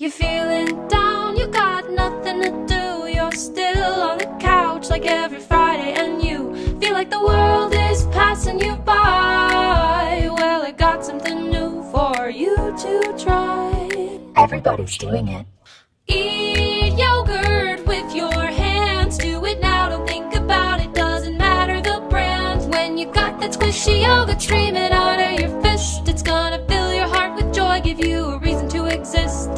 You're feeling down, you got nothing to do. You're still on the couch like every Friday, and you feel like the world is passing you by. Well, I got something new for you to try. Everybody's doing it. Eat yogurt with your hands. Do it now, don't think about it. Doesn't matter the brand. When you got that squishy yogurt streaming out of your fist, it's gonna fill your heart with joy, give you a reason to exist.